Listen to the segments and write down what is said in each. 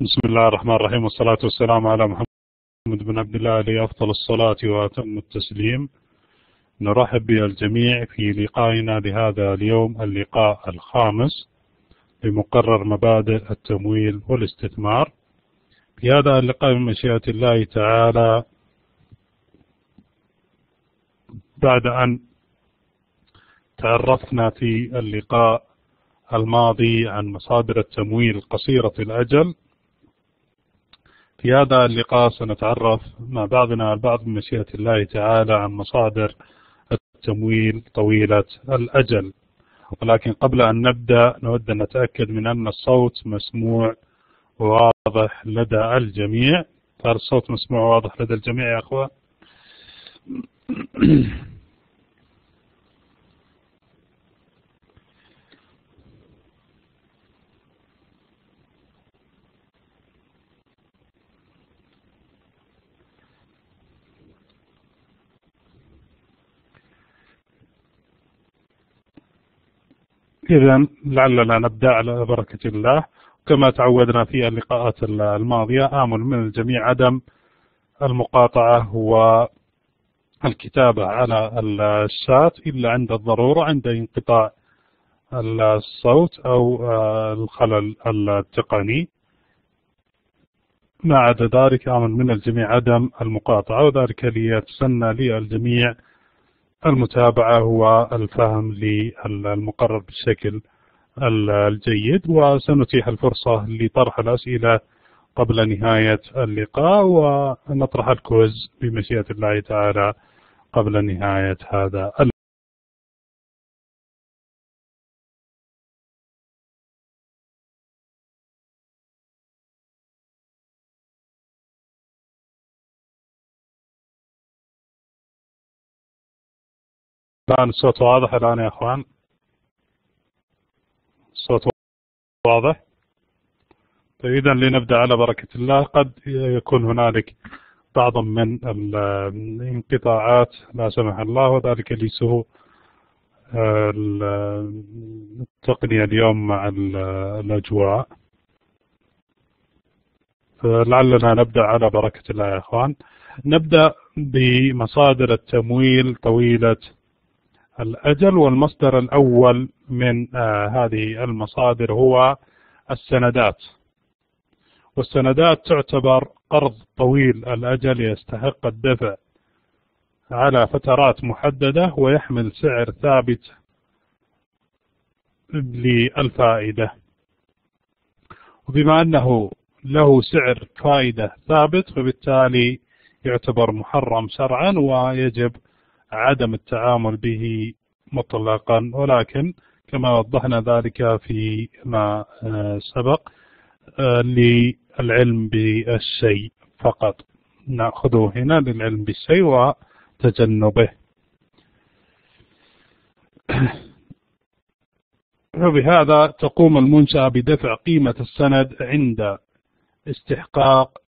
بسم الله الرحمن الرحيم والصلاة والسلام على محمد بن عبد الله عليه أفضل الصلاة وأتم التسليم. نرحب بالجميع في لقائنا لهذا اليوم اللقاء الخامس بمقرر مبادئ التمويل والاستثمار. في هذا اللقاء من مشيئة الله تعالى بعد أن تعرفنا في اللقاء الماضي عن مصادر التمويل قصيرة الأجل. في هذا اللقاء سنتعرف مع بعضنا البعض من مشيئة الله تعالى عن مصادر التمويل طويلة الأجل. ولكن قبل أن نبدأ نود أن نتأكد من أن الصوت مسموع وواضح لدى الجميع. صار الصوت مسموع وواضح لدى الجميع يا أخوة إذا لعلنا نبدأ على بركة الله. كما تعودنا في اللقاءات الماضية آمل من الجميع عدم المقاطعة والكتابة على الشات إلا عند الضرورة عند انقطاع الصوت أو الخلل التقني. ما عدا ذلك آمل من الجميع عدم المقاطعة وذلك ليتسنى للجميع المتابعة والفهم للمقرر بالشكل الجيد وسنتيح الفرصة لطرح الأسئلة قبل نهاية اللقاء ونطرح الكوز بمشيئة الله تعالى قبل نهاية هذا الآن الصوت واضح الآن يا أخوان؟ الصوت واضح؟ طيب إذا لنبدأ. على بركة الله قد يكون هنالك بعض من الانقطاعات لا سمح الله وذلك لسوء التقنية اليوم مع الأجواء. فلعلنا نبدأ. على بركة الله يا أخوان نبدأ بمصادر التمويل طويلة الأجل والمصدر الأول من آه هذه المصادر هو السندات. والسندات تعتبر قرض طويل الأجل يستحق الدفع على فترات محددة ويحمل سعر ثابت للفائدة. وبما أنه له سعر فائدة ثابت فبالتالي يعتبر محرم شرعا ويجب عدم التعامل به مطلقا ولكن كما وضحنا ذلك في ما سبق للعلم بالشيء فقط. نأخذه هنا للعلم بالشيء وتجنبه. وبهذا تقوم المنشأة بدفع قيمة السند عند استحقاق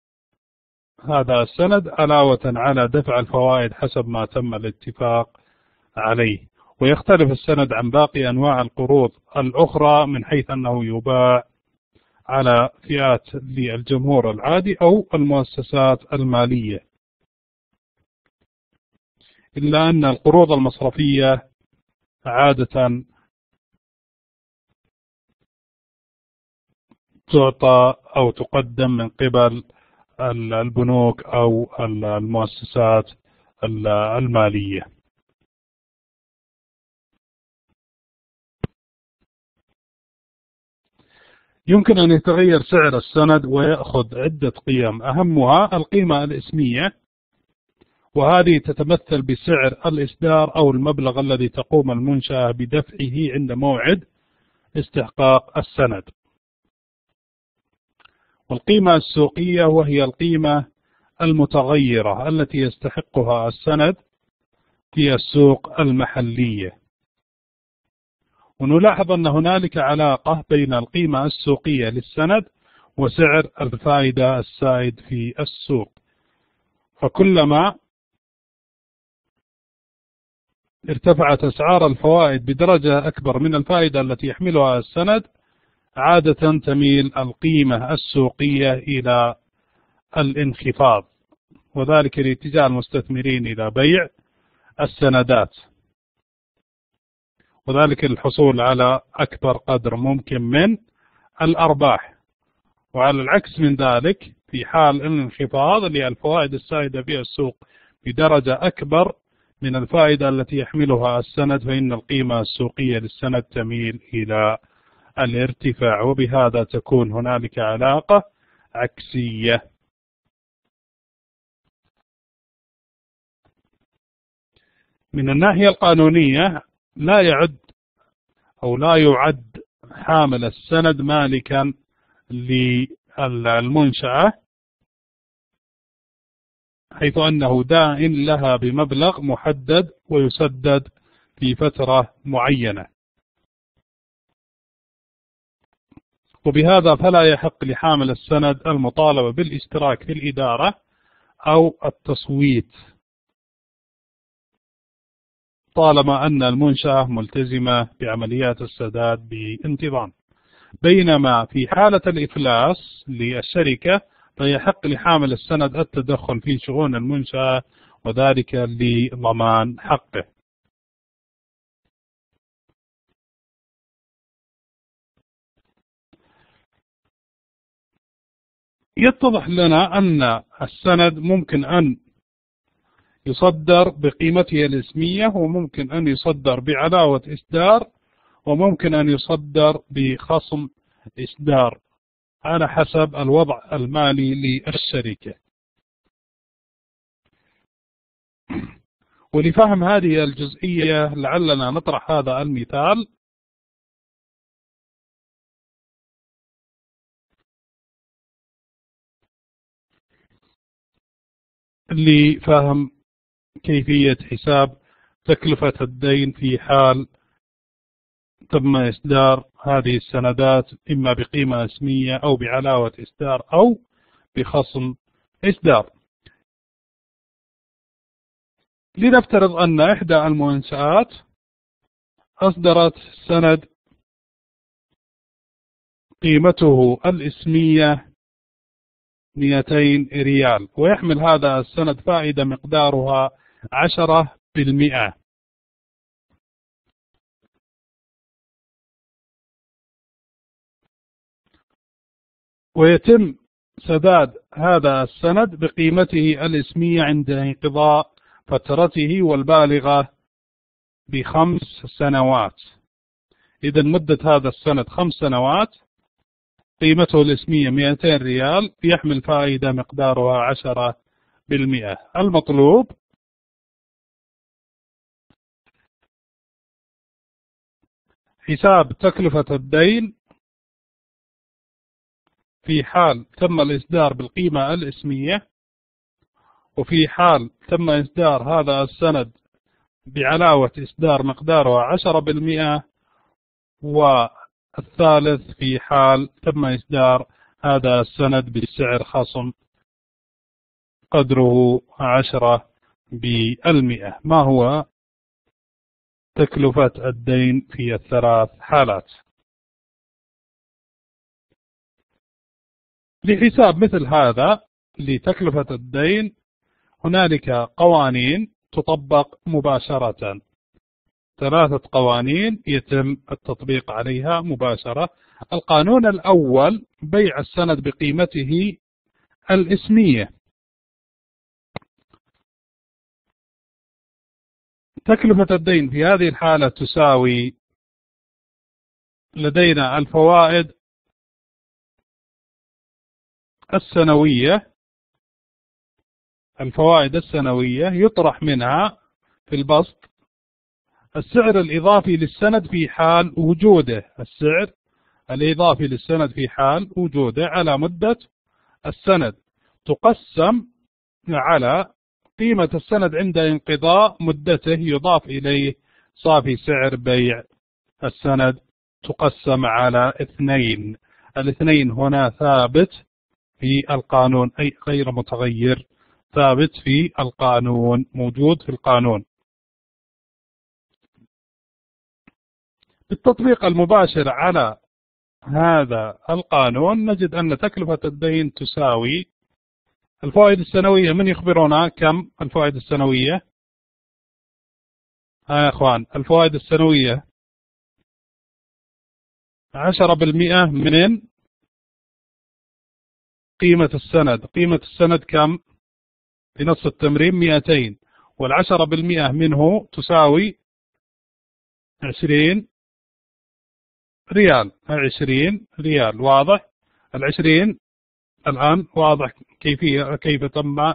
هذا السند علاوة على دفع الفوائد حسب ما تم الاتفاق عليه. ويختلف السند عن باقي أنواع القروض الأخرى من حيث أنه يباع على فئات للجمهور العادي أو المؤسسات المالية. إلا أن القروض المصرفية عادة تعطى أو تقدم من قبل البنوك أو المؤسسات المالية. يمكن أن يتغير سعر السند ويأخذ عدة قيم. أهمها القيمة الإسمية وهذه تتمثل بسعر الإصدار أو المبلغ الذي تقوم المنشأة بدفعه عند موعد استحقاق السند. والقيمة السوقية وهي القيمة المتغيرة التي يستحقها السند في السوق المحلية. ونلاحظ أن هنالك علاقة بين القيمة السوقية للسند وسعر الفائدة السائد في السوق. فكلما ارتفعت أسعار الفوائد بدرجة أكبر من الفائدة التي يحملها السند عادة تميل القيمة السوقية إلى الانخفاض وذلك لاتجاه المستثمرين إلى بيع السندات. وذلك للحصول على أكبر قدر ممكن من الأرباح. وعلى العكس من ذلك في حال الانخفاض اللي الفوائد السائدة في السوق بدرجة أكبر من الفائدة التي يحملها السند فإن القيمة السوقية للسند تميل إلى الارتفاع وبهذا تكون هنالك علاقة عكسية. من الناحية القانونية لا يعد أو لا يعد حامل السند مالكا للمنشأة حيث أنه دائن لها بمبلغ محدد ويسدد في فترة معينة. وبهذا فلا يحق لحامل السند المطالبة بالاشتراك في الإدارة أو التصويت. طالما أن المنشأة ملتزمة بعمليات السداد بانتظام. بينما في حالة الإفلاس للشركة فيحق لحامل السند التدخل في شؤون المنشأة وذلك لضمان حقه. يتضح لنا أن السند ممكن أن يصدر بقيمته الاسمية وممكن أن يصدر بعلاوة إصدار وممكن أن يصدر بخصم إصدار على حسب الوضع المالي للشركة. ولفهم هذه الجزئية لعلنا نطرح هذا المثال. لفهم كيفية حساب تكلفة الدين في حال تم إصدار هذه السندات إما بقيمة اسمية أو بعلاوة إصدار أو بخصم إصدار. لنفترض أن إحدى المنشآت أصدرت سند قيمته الإسمية 200 ريال. ويحمل هذا السند فائدة مقدارها 10% ويتم سداد هذا السند بقيمته الاسمية عند انقضاء فترته والبالغة بخمس سنوات. إذا مدة هذا السند خمس سنوات. قيمته الاسمية 200 ريال يحمل فائدة مقدارها 10 بالمئة. المطلوب؟ حساب تكلفة الدين في حال تم الإصدار بالقيمة الاسمية وفي حال تم إصدار هذا السند بعلاوة إصدار مقدارها عشرة بالمئة والثالث في حال تم إصدار هذا السند بسعر خصم قدره عشرة بالمئة. ما هو تكلفة الدين في الثلاث حالات؟ لحساب مثل هذا لتكلفة الدين هنالك قوانين تطبق مباشرة. ثلاثة قوانين يتم التطبيق عليها مباشرة. القانون الأول بيع السند بقيمته الإسمية. تكلفة الدين في هذه الحالة تساوي لدينا الفوائد السنوية. الفوائد السنوية يطرح منها في البسط السعر الإضافي للسند في حال وجوده. السعر الإضافي للسند في حال وجوده على مدة السند. تقسم على قيمة السند عند انقضاء مدته يضاف إليه صافي سعر بيع السند. تقسم على اثنين. الاثنين هنا ثابت في القانون أي غير متغير ثابت في القانون موجود في القانون. بالتطبيق المباشر على هذا القانون نجد أن تكلفة الدين تساوي الفوائد السنوية. من يخبرنا كم الفوائد السنوية؟ ها يا أخوان الفوائد السنوية. عشرة بالمئة من قيمة السند. قيمة السند كم؟ في نص التمرين مئتين. والعشرة بالمئة منه تساوي عشرين ريال عشرين ريال واضح؟ العشرين الآن واضح كيفية كيف تم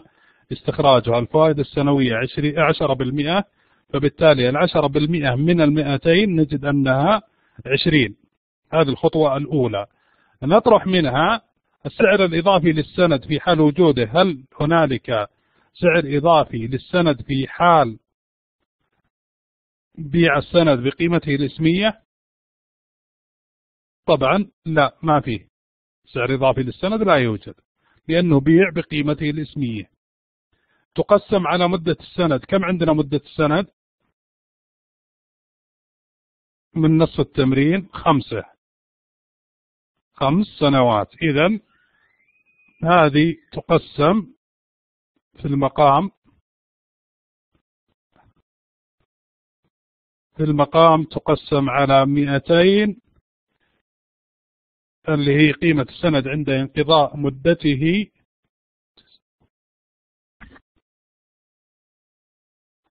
استخراجها؟ الفوائد السنوية عشرة بالمئة فبالتالي العشرة بالمئة من المئتين نجد أنها عشرين. هذه الخطوة الأولى. نطرح منها السعر الإضافي للسند في حال وجوده. هل هنالك سعر إضافي للسند في حال بيع السند بقيمته الاسمية؟ طبعا لا ما فيه سعر إضافي للسند لا يوجد لأنه بيع بقيمته الإسمية. تقسم على مدة السند. كم عندنا مدة السند؟ من نصف التمرين خمسة. خمس سنوات. إذا هذه تقسم في المقام في المقام تقسم على 200 اللي هي قيمة السند عند انقضاء مدته.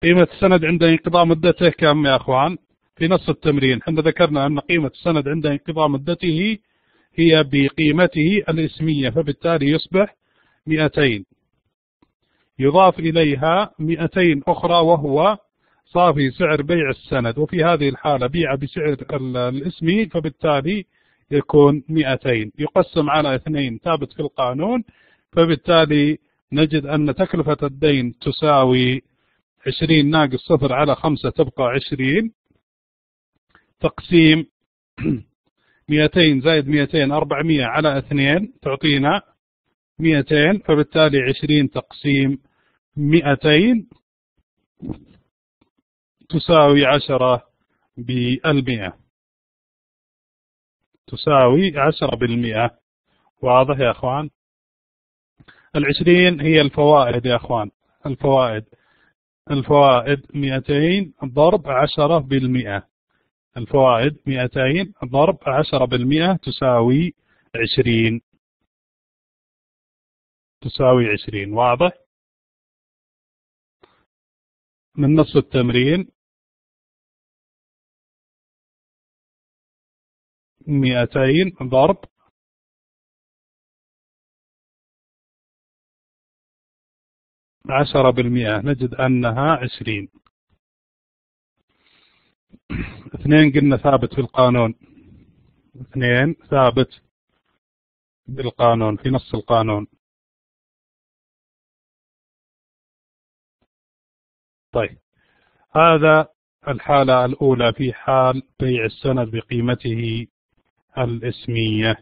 قيمة السند عند انقضاء مدته كم يا أخوان؟ في نص التمرين. إحنا ذكرنا أن قيمة السند عند انقضاء مدته هي بقيمته الاسمية فبالتالي يصبح 200 يضاف إليها 200 أخرى وهو صافي سعر بيع السند. وفي هذه الحالة بيع بسعر الاسمي فبالتالي يكون 200 يقسم على اثنين ثابت في القانون فبالتالي نجد أن تكلفة الدين تساوي 20 ناقص صفر على 5 تبقى 20 تقسيم 200 زائد 200 400 على 2 تعطينا 200 فبالتالي 20 تقسيم 200 تساوي 10 بالمئة. تساوي 10 بالمئة. واضح يا أخوان؟ العشرين هي الفوائد يا أخوان. الفوائد. الفوائد 200 ضرب 10 بالمئة. الفوائد 200 ضرب 10 بالمئة تساوي 20 تساوي 20 واضح؟ من نص التمرين 200 ضرب. عشرة بالمئة. نجد أنها عشرين. اثنين قلنا ثابت في القانون. اثنين ثابت بالقانون في نص القانون. طيب. هذا الحالة الأولى في حال بيع السند بقيمته الاسمية.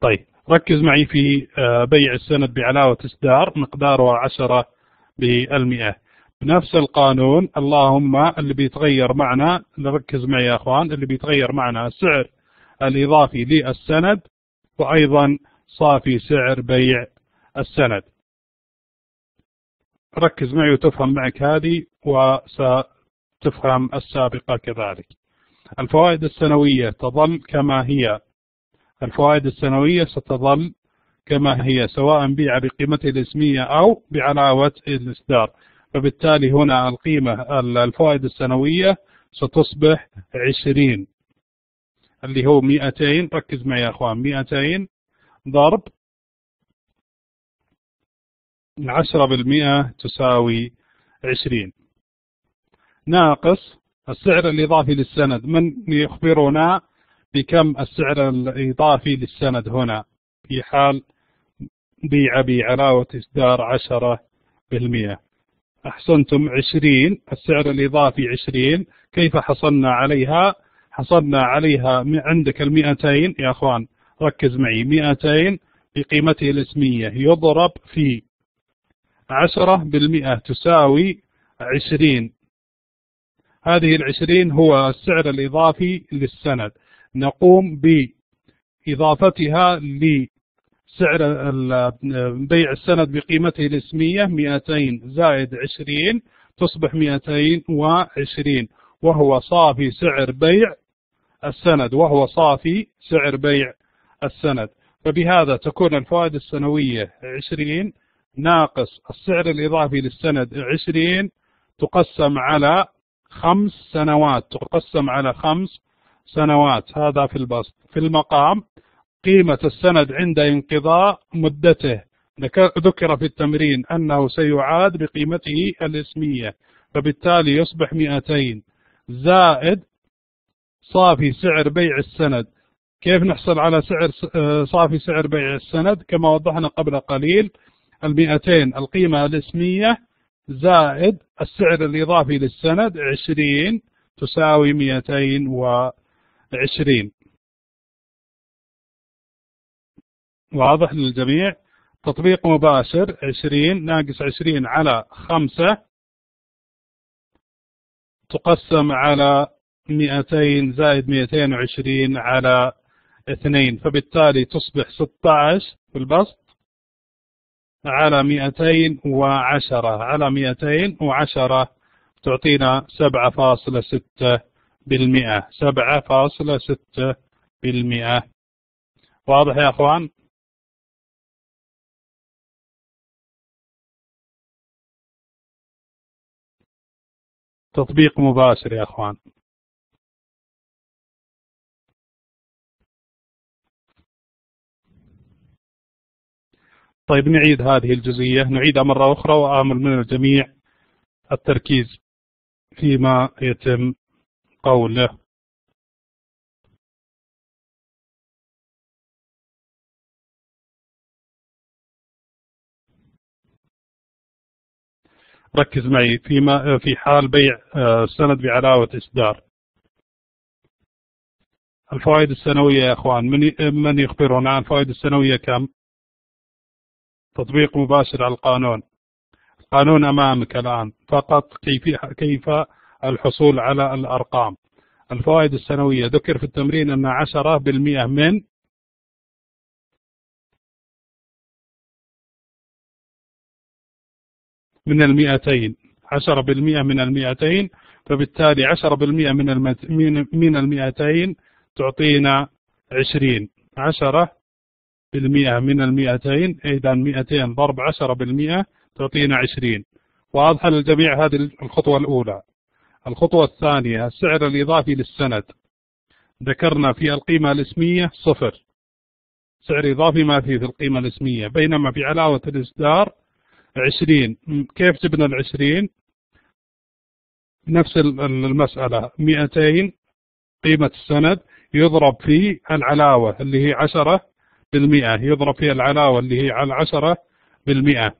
طيب ركز معي في آه، بيع السند بعلاوة إصدار مقداره عشرة بالمئة. بنفس القانون اللهم اللي بيتغير معنا نركز معي يا أخوان اللي بيتغير معنا السعر الإضافي للسند وأيضا صافي سعر بيع السند. ركز معي وتفهم معك هذه وستفهم السابقة كذلك. الفوائد السنوية تظل كما هي. الفوائد السنوية ستظل كما هي سواء بيع بقيمته الاسمية أو بعلاوة الإصدار. فبالتالي هنا القيمة الفوائد السنوية ستصبح 20 اللي هو 200 ركز معي يا أخوان 200 ضرب العشرة بالمئة تساوي عشرين. ناقص السعر الإضافي للسند. من يخبرنا بكم السعر الإضافي للسند هنا؟ في حال بيع بعلاوة إصدار عشرة بالمئة. أحسنتم عشرين السعر الإضافي عشرين. كيف حصلنا عليها؟ حصلنا عليها عندك المئتين. يا أخوان ركز معي. مئتين بقيمته الاسمية. يضرب في عشرة بالمئة تساوي عشرين. هذه العشرين هو السعر الإضافي للسند. نقوم بإضافتها لسعر بيع السند بقيمته الاسمية 200 زائد 20 تصبح 220 وهو صافي سعر بيع السند وهو صافي سعر بيع السند. فبهذا تكون الفوائد السنوية 20 ناقص السعر الإضافي للسند 20 تقسم على خمس سنوات تقسم على خمس سنوات. هذا في البسط. في المقام قيمة السند عند انقضاء مدته. ذكر في التمرين أنه سيعاد بقيمته الاسمية فبالتالي يصبح 200 زائد صافي سعر بيع السند. كيف نحصل على سعر صافي سعر بيع السند؟ كما وضحنا قبل قليل المئتين القيمة الاسمية زائد السعر الإضافي للسند عشرين تساوي مئتين وعشرين. واضح للجميع؟ تطبيق مباشر عشرين ناقص عشرين على خمسة تقسم على مئتين زائد مئتين وعشرين على اثنين فبالتالي تصبح ستة عشر في البسط. على مئتين وعشرة. على مئتين وعشرة تعطينا سبعة فاصلة ستة بالمئة. سبعة فاصلة ستة بالمئة. واضح يا أخوان؟ تطبيق مباشر يا أخوان. طيب نعيد هذه الجزئية نعيدها مرة أخرى وآمل من الجميع التركيز فيما يتم قوله ركز معي فيما في حال بيع آه، سند بعلاوة إصدار الفوائد السنوية يا أخوان من من يخبرنا عن الفوائد السنوية كم؟ تطبيق مباشر على القانون. القانون أمامك الآن. فقط كيف كيف الحصول على الأرقام. الفوائد السنوية. ذكر في التمرين أن عشرة بالمئة من من المئتين. عشرة بالمئة من المئتين. فبالتالي عشرة بالمئة من المئتين تعطينا عشرين. عشرة بالمئة من المئتين إذا مئتين ضرب عشرة بالمئة تعطينا عشرين. وأظهر للجميع هذه الخطوة الأولى. الخطوة الثانية السعر الإضافي للسند. ذكرنا في القيمة الاسمية صفر. سعر إضافي ما فيه في القيمة الاسمية؟ بينما في علاوة الإصدار عشرين. كيف جبنا العشرين؟ نفس المسألة. مئتين قيمة السند يضرب في العلاوة اللي هي عشرة بالمئة. يضرب في العلاوة اللي هي على عشرة بالمئة.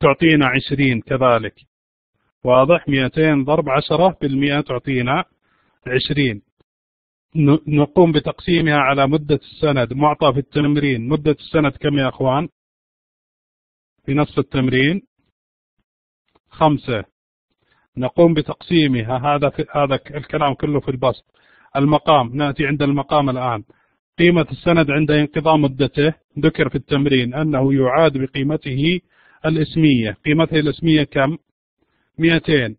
تعطينا عشرين كذلك. واضح؟ مئتين ضرب عشرة بالمئة تعطينا عشرين. نقوم بتقسيمها على مدة السند. معطى في التمرين. مدة السند كم يا أخوان؟ في نصف التمرين. خمسة. نقوم بتقسيمها. هذا في هذا الكلام كله في البسط. المقام. نأتي عند المقام الآن. قيمة السند عند انقضاء مدته ذكر في التمرين أنه يعاد بقيمته الإسمية. قيمته الإسمية كم؟ 200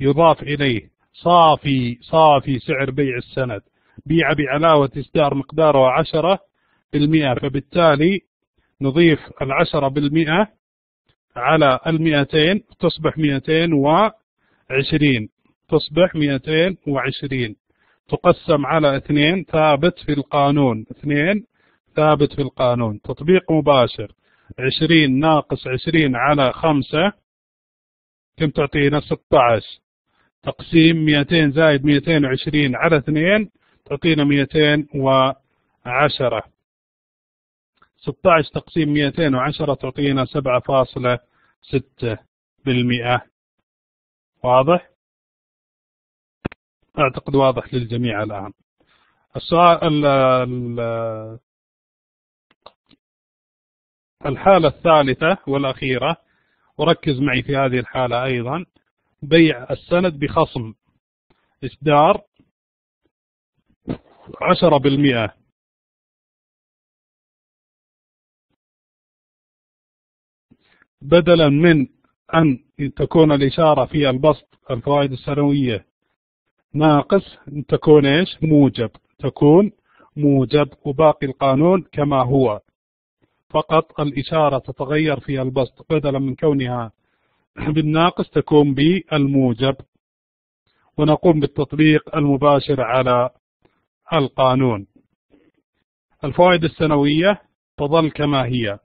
يضاف إليه صافي صافي سعر بيع السند. بيع بعلاوة إصدار مقداره عشرة بالمئة فبالتالي نضيف العشرة بالمئة على المئتين تصبح مئتين وعشرين. تصبح مئتين وعشرين. تقسم على اثنين ثابت في القانون. اثنين ثابت في القانون. تطبيق مباشر. عشرين ناقص عشرين على خمسة. كم تعطينا؟ ستة عشر تقسيم مئتين زائد مئتين وعشرين على اثنين تعطينا مئتين وعشرة. ستة عشر تقسيم مئتين وعشرة تعطينا سبعة فاصلة ستة بالمئة. واضح؟ أعتقد واضح للجميع الآن. السؤال الحالة الثالثة والأخيرة وركز معي في هذه الحالة أيضا. بيع السند بخصم إصدار عشرة بالمئة. بدلا من أن تكون الإشارة في البسط الفوائد السنوية ناقص تكون إيش؟ موجب. تكون موجب وباقي القانون كما هو. فقط الإشارة تتغير في البسط. بدلا من كونها بالناقص تكون بالموجب. ونقوم بالتطبيق المباشر على القانون. الفوائد السنوية تظل كما هي.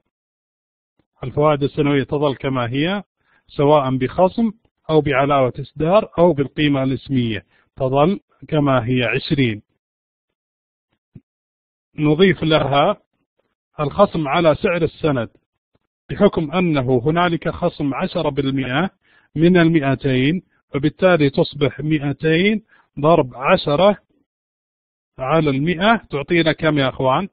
الفوائد السنوية تظل كما هي سواء بخصم أو بعلاوة إصدار أو بالقيمة الاسمية. تظل كما هي عشرين. نضيف لها الخصم على سعر السند بحكم أنه هنالك خصم عشرة بالمئة من المئتين وبالتالي تصبح مئتين ضرب عشرة على المئة. تعطينا كم يا أخوان؟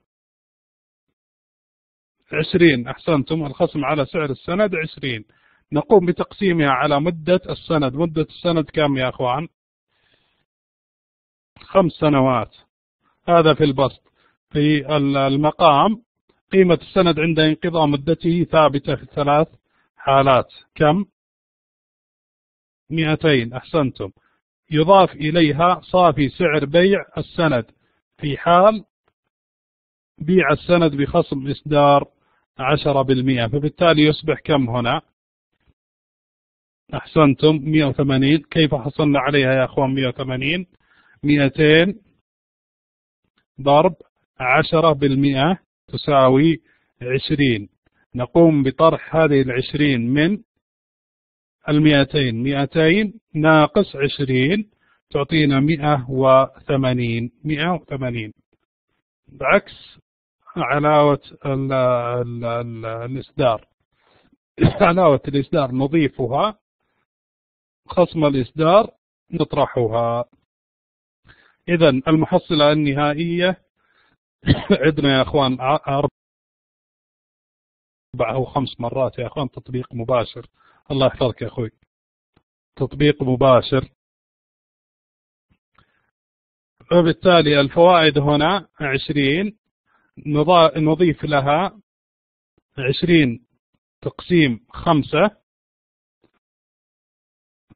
عشرين. أحسنتم. الخصم على سعر السند عشرين. نقوم بتقسيمها على مدة السند. مدة السند كم يا أخوان؟ خمس سنوات. هذا في البسط. في المقام قيمة السند عند انقضاء مدته ثابتة في ثلاث حالات. كم؟ مئتين. أحسنتم. يضاف إليها صافي سعر بيع السند. في حال بيع السند بخصم إصدار عشرة بالمئة فبالتالي يصبح كم هنا؟ أحسنتم 180 كيف حصلنا عليها يا أخوان 180 200 ضرب عشرة بالمئة تساوي 20 نقوم بطرح هذه العشرين من المئتين. مئتين ناقص عشرين تعطينا مئة وثمانين. مئة وثمانين. بعكس علاوة ال ال ال الإصدار. علاوة الإصدار نضيفها خصم الإصدار نطرحها. إذا المحصلة النهائية عندنا يا أخوان أربع أو خمس مرات يا أخوان تطبيق مباشر. الله يحفظك يا أخوي. تطبيق مباشر. وبالتالي الفوائد هنا عشرين. نضيف لها عشرين تقسيم خمسة.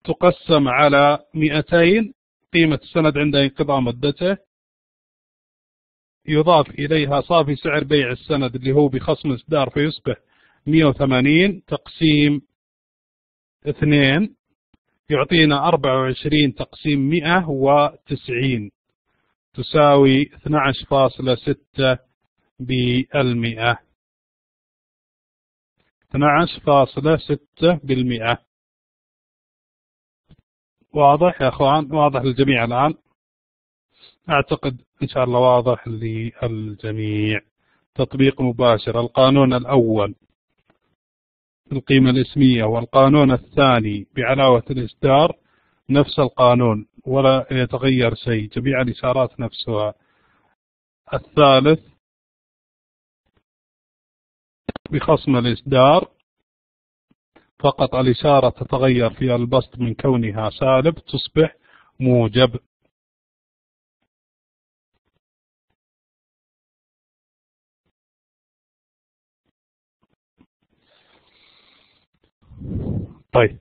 تقسم على مئتين. قيمة السند عند انقضاء مدته. يضاف إليها صافي سعر بيع السند اللي هو بخصم إصدار فيصبح 180 تقسيم 2 يعطينا 24 تقسيم 190 تساوي 12.6 بالمئة. 12.6 بالمئة. واضح يا أخوان؟ واضح للجميع الآن. أعتقد إن شاء الله واضح للجميع. تطبيق مباشر القانون الأول القيمة الاسمية والقانون الثاني بعلاوة الإصدار نفس القانون ولا يتغير شيء جميع الإشارات نفسها. الثالث بخصم الإصدار فقط الإشارة تتغير في البسط من كونها سالب تصبح موجب. طيب.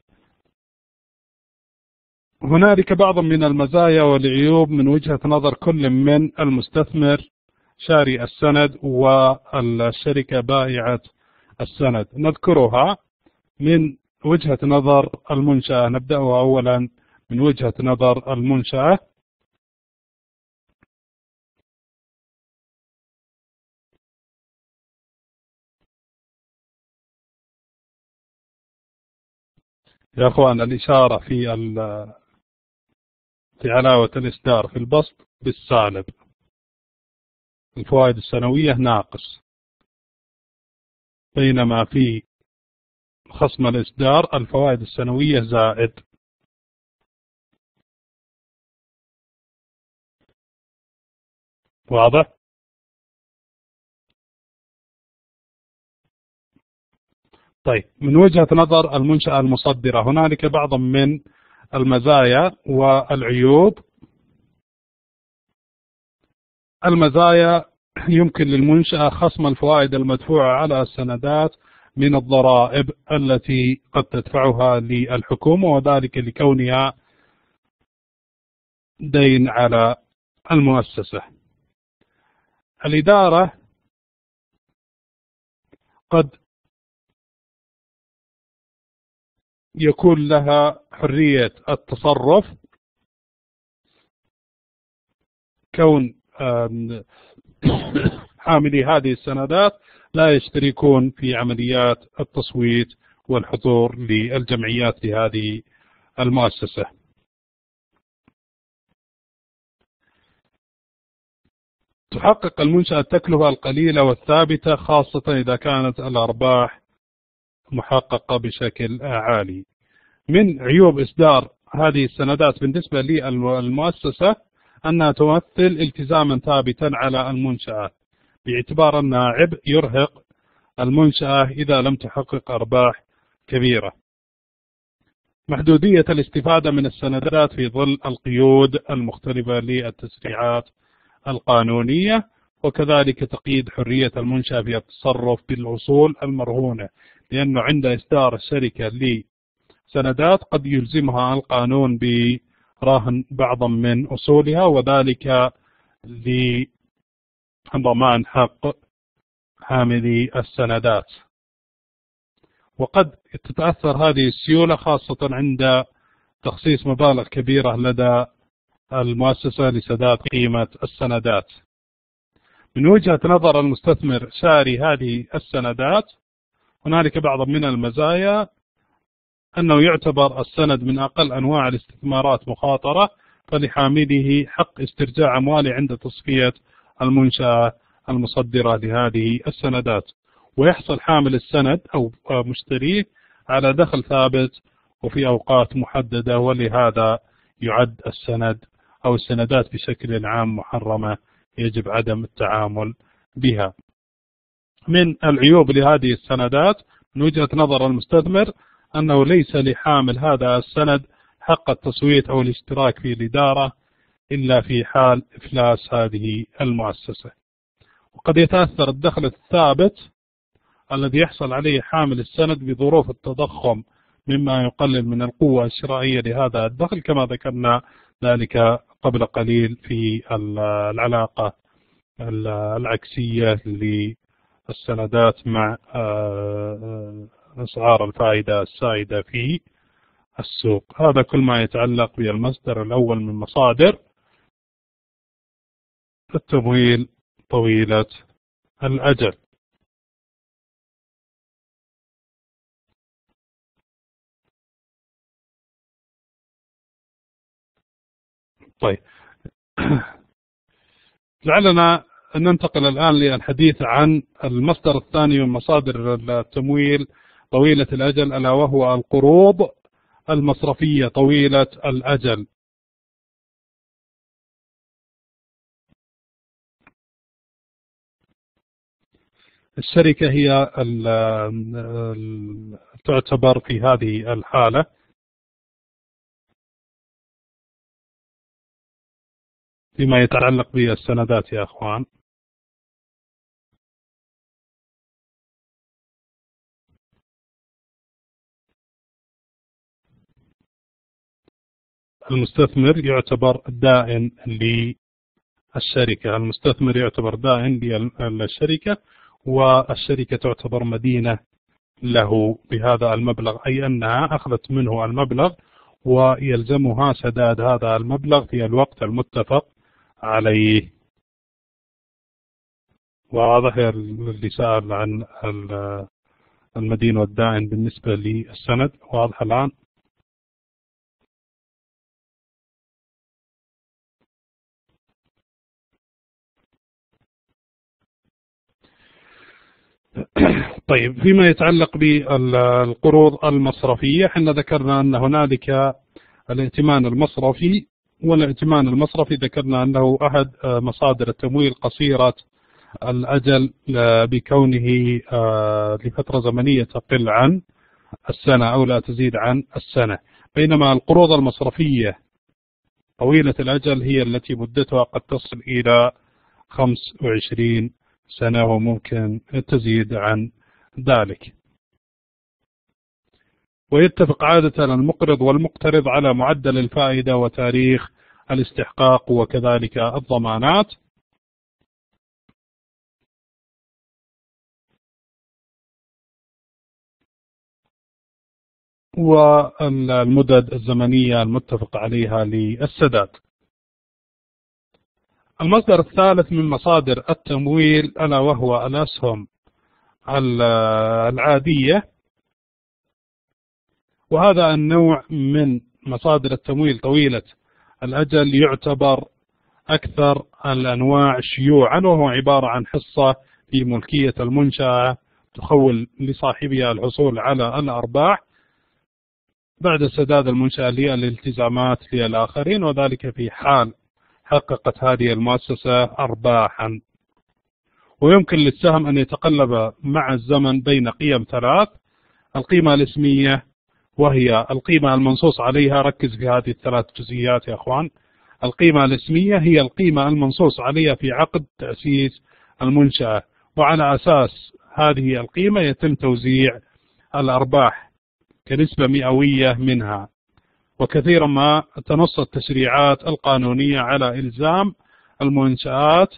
هنالك بعض من المزايا والعيوب من وجهة نظر كل من المستثمر شاري السند والشركة بائعة السند. نذكرها من وجهة نظر المنشأة. نبدأها أولا من وجهة نظر المنشأة. يا أخوان الإشارة في في علاوة الإصدار في البسط بالسالب. الفوائد السنوية ناقص. بينما في خصم الإصدار الفوائد السنوية زائد. واضح؟ طيب من وجهة نظر المنشأة المصدرة هنالك بعض من المزايا والعيوب. المزايا يمكن للمنشأة خصم الفوائد المدفوعة على السندات من الضرائب التي قد تدفعها للحكومة وذلك لكونها دين على المؤسسة. الإدارة قد يكون لها حرية التصرف كون حاملي هذه السندات لا يشتركون في عمليات التصويت والحضور للجمعيات لهذه المؤسسة. تحقق المنشأة التكلفة القليلة والثابتة خاصة إذا كانت الأرباح محققة بشكل عالي. من عيوب إصدار هذه السندات بالنسبة للمؤسسة أنها تمثل التزاما ثابتا على المنشأة. باعتبار أنها عبء يرهق المنشأة إذا لم تحقق أرباح كبيرة. محدودية الاستفادة من السندات في ظل القيود المختلفة للتسريعات القانونية وكذلك تقييد حرية المنشأة في التصرف بالأصول المرهونة لأنه عند إصدار الشركة لسندات قد يلزمها القانون برهن بعضا من أصولها وذلك لضمان حق حاملي السندات. وقد تتأثر هذه السيولة خاصة عند تخصيص مبالغ كبيرة لدى المؤسسة لسداد قيمة السندات. من وجهة نظر المستثمر شاري هذه السندات هنالك بعض من المزايا أنه يعتبر السند من أقل أنواع الاستثمارات مخاطرة فلحامله حق استرجاع أمواله عند تصفية المنشأة المصدرة لهذه السندات. ويحصل حامل السند أو مشتريه على دخل ثابت وفي أوقات محددة ولهذا يعد السند أو السندات بشكل عام محرمة يجب عدم التعامل بها. من العيوب لهذه السندات من وجهة نظر المستثمر أنه ليس لحامل هذا السند حق التصويت أو الاشتراك في الإدارة إلا في حال إفلاس هذه المؤسسة. وقد يتأثر الدخل الثابت الذي يحصل عليه حامل السند بظروف التضخم مما يقلل من القوة الشرائية لهذا الدخل كما ذكرنا ذلك قبل قليل في العلاقة العكسية للسندات مع آه، أسعار الفائدة السائدة في السوق. هذا كل ما يتعلق بالمصدر الأول من مصادر. التمويل طويلة الأجل. طيب. لعلنا ننتقل الآن للحديث عن المصدر الثاني من مصادر التمويل طويلة الأجل ألا وهو القروض المصرفية طويلة الأجل. الشركة هي تعتبر في هذه الحالة. فيما يتعلق بالسندات يا أخوان. المستثمر يعتبر دائن للشركة. المستثمر يعتبر دائن للشركة. والشركة تعتبر مدينة له بهذا المبلغ أي أنها أخذت منه المبلغ ويلزمها سداد هذا المبلغ في الوقت المتفق عليه. واضح اللي سأل عن المدين والدائن بالنسبة للسند؟ واضح الآن؟ طيب فيما يتعلق بالقروض المصرفية إحنا ذكرنا أن هنالك الائتمان المصرفي والائتمان المصرفي ذكرنا أنه أحد مصادر التمويل قصيرة الأجل بكونه آه، لفترة زمنية تقل عن السنة أو لا تزيد عن السنة. بينما القروض المصرفية طويلة الأجل هي التي مدتها قد تصل إلى 25 سنة وممكن تزيد عن ذلك. ويتفق عادة المقرض والمقترض على معدل الفائدة وتاريخ الاستحقاق وكذلك الضمانات. والمدد الزمنية المتفق عليها للسداد. المصدر الثالث من مصادر التمويل ألا وهو الأسهم العادية. وهذا النوع من مصادر التمويل طويلة. الأجل يعتبر أكثر الأنواع شيوعا وهو عبارة عن حصة في ملكية المنشأة تخول لصاحبها الحصول على الأرباح بعد سداد المنشأة للالتزامات للآخرين وذلك في حال حققت هذه المؤسسة أرباحا. ويمكن للسهم أن يتقلب مع الزمن بين قيم ثلاث القيمة الاسمية وهي القيمة المنصوص عليها. ركز في هذه الثلاث جزئيات يا أخوان. القيمة الاسمية هي القيمة المنصوص عليها في عقد تأسيس المنشأة وعلى أساس هذه القيمة يتم توزيع الأرباح كنسبة مئوية منها. وكثيرا ما تنص التشريعات القانونية على إلزام المنشآت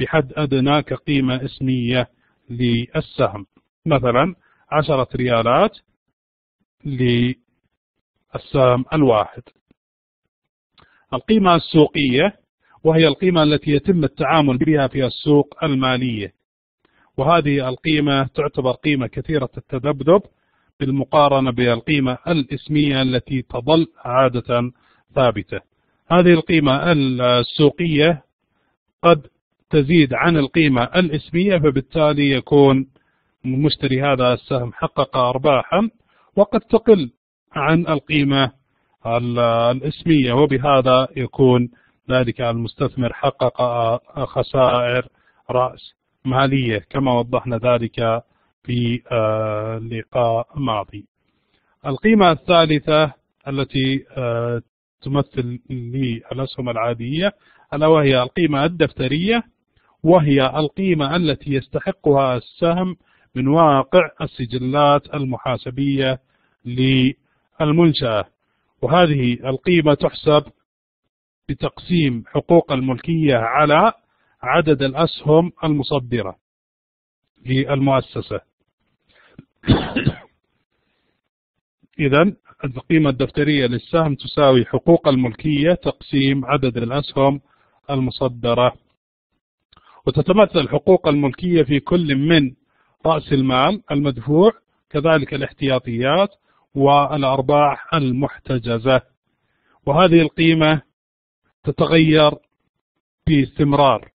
بحد أدنى كقيمة إسمية للسهم. مثلا عشرة ريالات للسهم الواحد. القيمة السوقية وهي القيمة التي يتم التعامل بها في السوق المالية. وهذه القيمة تعتبر قيمة كثيرة التذبذب بالمقارنة بالقيمة الإسمية التي تظل عادة ثابتة. هذه القيمة السوقية قد تزيد عن القيمة الإسمية فبالتالي يكون مشتري هذا السهم حقق أرباحا وقد تقل عن القيمة الإسمية وبهذا يكون ذلك المستثمر حقق خسائر رأس مالية. كما وضحنا ذلك في آه، لقاء ماضي. القيمة الثالثة التي آه، تمثل للأسهم العادية ألا وهي القيمة الدفترية وهي القيمة التي يستحقها السهم من واقع السجلات المحاسبية للمنشأة. وهذه القيمة تحسب بتقسيم حقوق الملكية على عدد الأسهم المصدرة للمؤسسة. إذا القيمة الدفترية للسهم تساوي حقوق الملكية تقسيم عدد الأسهم المصدرة. وتتمثل حقوق الملكية في كل من رأس المال المدفوع كذلك الاحتياطيات والأرباح المحتجزة. وهذه القيمة تتغير باستمرار.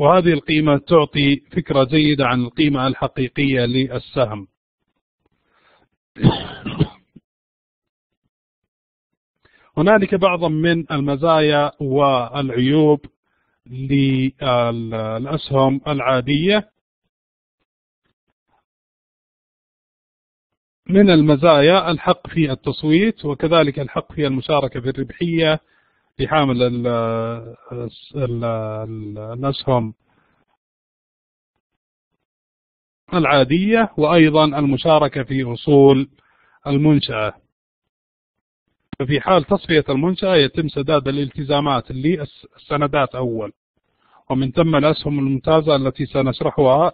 وهذه القيمة تعطي فكرة جيدة عن القيمة الحقيقية للسهم. هنالك بعض من المزايا والعيوب للأسهم العادية. من المزايا الحق في التصويت وكذلك الحق في المشاركة في الربحية لحامل الأسهم العادية وأيضا المشاركة في أصول المنشأة. ففي حال تصفية المنشأة يتم سداد الالتزامات للسندات أول ومن ثم الأسهم الممتازة التي سنشرحها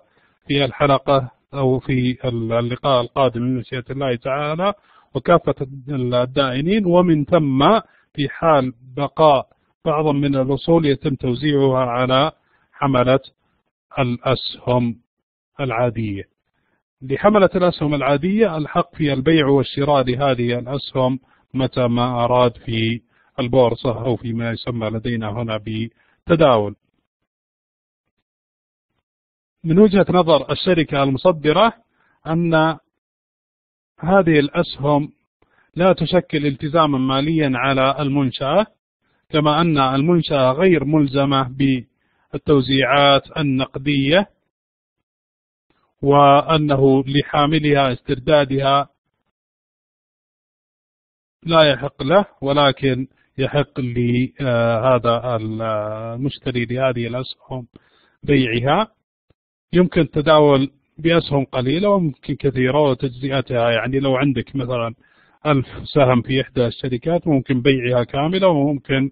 في الحلقة أو في اللقاء القادم من مشيئة الله تعالى وكافة الدائنين ومن ثم في حال بقاء بعض من الأصول يتم توزيعها على حملة الأسهم العادية. لحملة الأسهم العادية الحق في البيع والشراء لهذه الأسهم متى ما أراد في البورصة أو فيما يسمى لدينا هنا بتداول. من وجهة نظر الشركة المصدرة أن هذه الأسهم لا تشكل التزاما ماليا على المنشأة كما أن المنشأة غير ملزمة بالتوزيعات النقدية وأنه لحاملها استردادها لا يحق له ولكن يحق لهذا المشتري لهذه الأسهم بيعها. يمكن التداول بأسهم قليلة وممكن كثيرة وتجزئتها يعني لو عندك مثلا ألف سهم في إحدى الشركات ممكن بيعها كاملة وممكن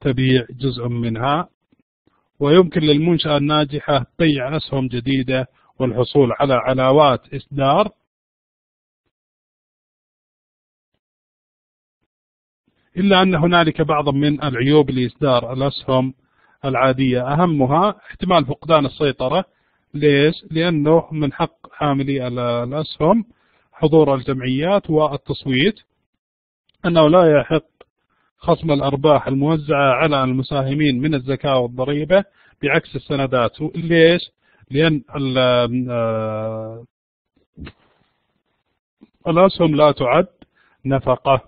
تبيع جزء منها. ويمكن للمنشأة الناجحة بيع أسهم جديدة والحصول على علاوات إصدار. إلا أن هنالك بعض من العيوب لإصدار الأسهم العادية. أهمها احتمال فقدان السيطرة. ليش؟ لأنه من حق حاملي الأسهم. حضور الجمعيات والتصويت أنه لا يحق خصم الأرباح الموزعة على المساهمين من الزكاة والضريبة بعكس السندات. ليش؟ لأن آه، الأسهم لا تعد نفقة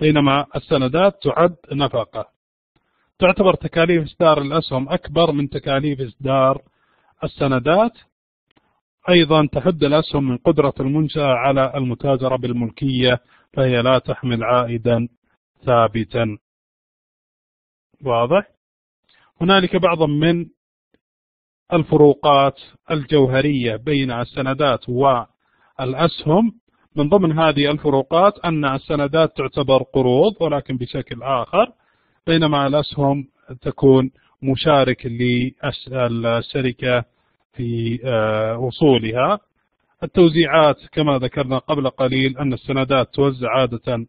بينما السندات تعد نفقة. تعتبر تكاليف إصدار الأسهم أكبر من تكاليف إصدار السندات. أيضا تحد الأسهم من قدرة المنشأة على المتاجرة بالملكية فهي لا تحمل عائدا ثابتا. واضح؟ هنالك بعض من الفروقات الجوهرية بين السندات والأسهم. من ضمن هذه الفروقات أن السندات تعتبر قروض ولكن بشكل آخر بينما الأسهم تكون مشارك للشركة في آه، وصولها. التوزيعات كما ذكرنا قبل قليل أن السندات توزع عادة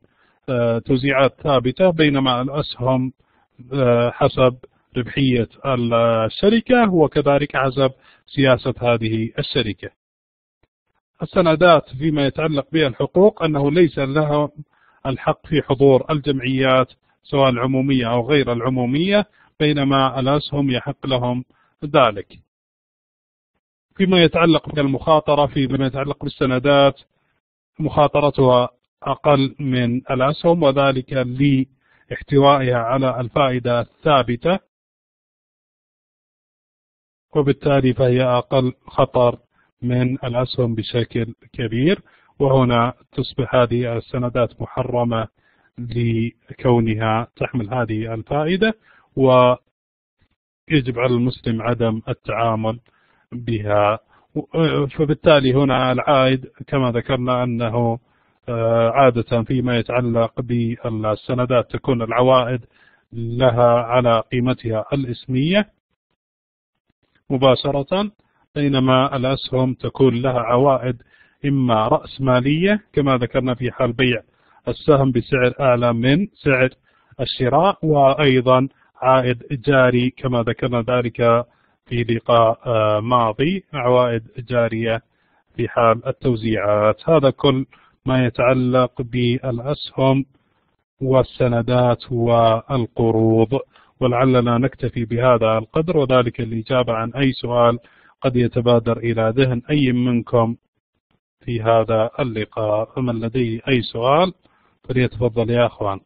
آه، توزيعات ثابتة بينما الأسهم آه، حسب ربحية الشركة وكذلك حسب سياسة هذه الشركة. السندات فيما يتعلق بها الحقوق أنه ليس لها الحق في حضور الجمعيات سواء العمومية أو غير العمومية بينما الأسهم يحق لهم ذلك. فيما يتعلق بالمخاطرة فيما يتعلق بالسندات مخاطرتها أقل من الأسهم وذلك لاحتوائها على الفائدة الثابتة. وبالتالي فهي أقل خطر من الأسهم بشكل كبير. وهنا تصبح هذه السندات محرمة لكونها تحمل هذه الفائدة ويجب على المسلم عدم التعامل بها. فبالتالي هنا العائد كما ذكرنا أنه آه، عادة فيما يتعلق بالسندات تكون العوائد لها على قيمتها الإسمية مباشرة بينما الأسهم تكون لها عوائد إما رأس مالية كما ذكرنا في حال بيع السهم بسعر أعلى من سعر الشراء وأيضا عائد جاري كما ذكرنا ذلك في لقاء آه، ماضي عوائد جارية في حال التوزيعات. هذا كل ما يتعلق بالأسهم والسندات والقروض ولعلنا نكتفي بهذا القدر. وذلك الإجابة عن أي سؤال قد يتبادر إلى ذهن أي منكم في هذا اللقاء. فمن لديه أي سؤال فليتفضل يا أخوان.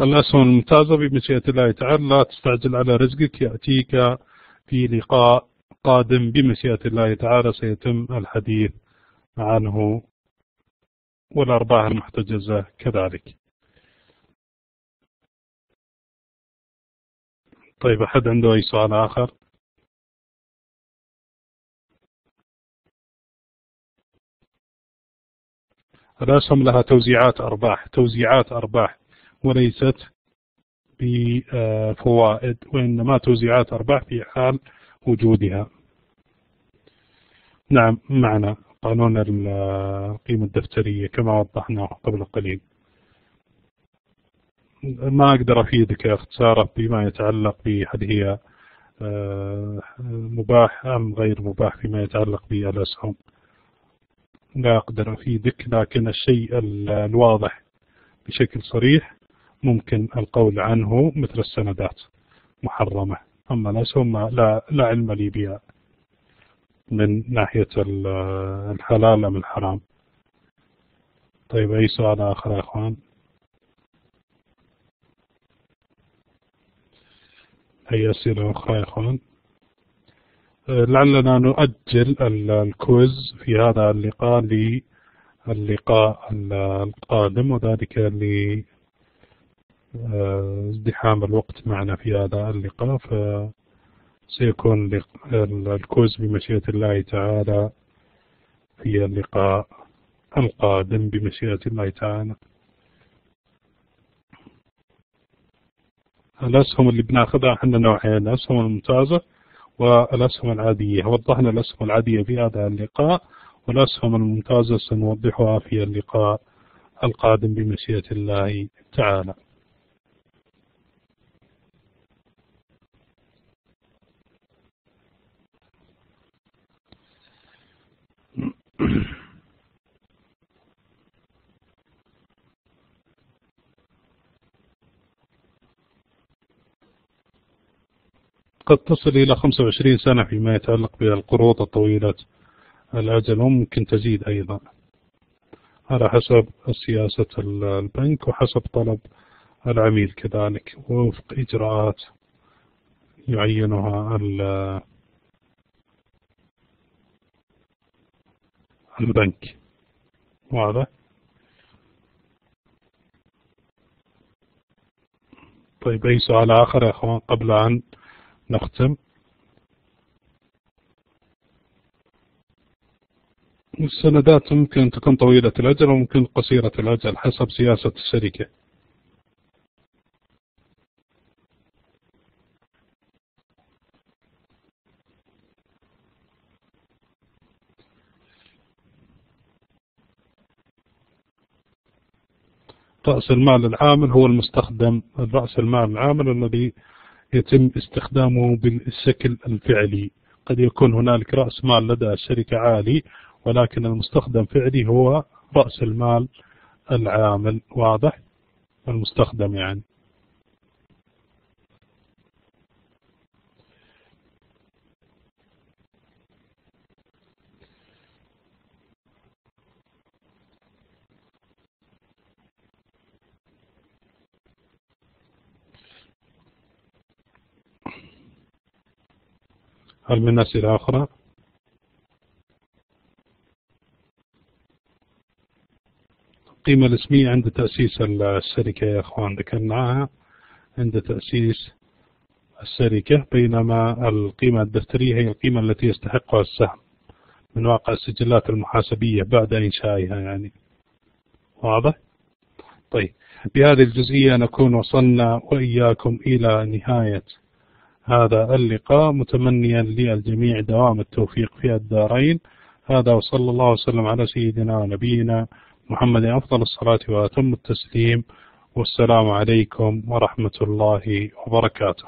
الأسهم الممتازة بمشيئة الله تعالى لا تستعجل على رزقك يأتيك في لقاء قادم بمشيئة الله تعالى سيتم الحديث عنه والأرباح المحتجزة كذلك. طيب أحد عنده أي سؤال آخر؟ الأسهم لها توزيعات أرباح توزيعات أرباح. وليست بفوائد وإنما توزيعات أرباح في حال وجودها. نعم معنا قانون القيمة الدفترية كما وضحناه قبل قليل. ما أقدر أفيدك اختصارا بما يتعلق بهل هي آه، مباح أم غير مباح فيما يتعلق بالأسهم؟ لا أقدر أفيدك لكن الشيء الواضح بشكل صريح ممكن القول عنه مثل السندات محرمة. أما الأسهم لا, لا علم لي بها من ناحية الحلال أم الحرام. طيب أي سؤال آخر يا أخوان؟ أي أسئلة أخرى يا أخوان؟ لعلنا نؤجل ال quiz في هذا اللقاء للقاء القادم وذلك لازدحام الوقت معنا في هذا اللقاء فسيكون ال quiz بمشيئة الله تعالى في اللقاء القادم بمشيئة الله تعالى. الأسهم اللي بناخذها إحنا نوعين الأسهم الممتازة والأسهم العادية. وضحنا الأسهم العادية في هذا اللقاء والأسهم الممتازة سنوضحها في اللقاء القادم بمشيئة الله تعالى. قد تصل إلى 25 سنة فيما يتعلق بالقروض الطويلة الأجل وممكن تزيد أيضا. على حسب سياسة البنك وحسب طلب العميل كذلك ووفق إجراءات يعينها البنك. واضح؟ طيب أي سؤال آخر يا أخوان قبل أن نختم. السندات ممكن تكون طويلة الأجل وممكن قصيرة الأجل حسب سياسة الشركة. رأس المال العامل هو المستخدم. رأس المال العامل الذي يتم استخدامه بالشكل الفعلي. قد يكون هنالك رأس مال لدى الشركة عالي ولكن المستخدم فعلي هو رأس المال العامل. واضح؟ المستخدم يعني. هل من أسئلة أخرى؟ القيمة الاسمية عند تأسيس الشركة يا أخوان ذكرناها عند تأسيس الشركة بينما القيمة الدفترية هي القيمة التي يستحقها السهم من واقع السجلات المحاسبية بعد إنشائها يعني واضح؟ طيب بهذه الجزئية نكون وصلنا وإياكم إلى نهاية هذا اللقاء متمنيا للجميع دوام التوفيق في الدارين. هذا وصلى الله وسلم على سيدنا ونبينا محمد أفضل الصلاة وأتم التسليم. والسلام عليكم ورحمة الله وبركاته.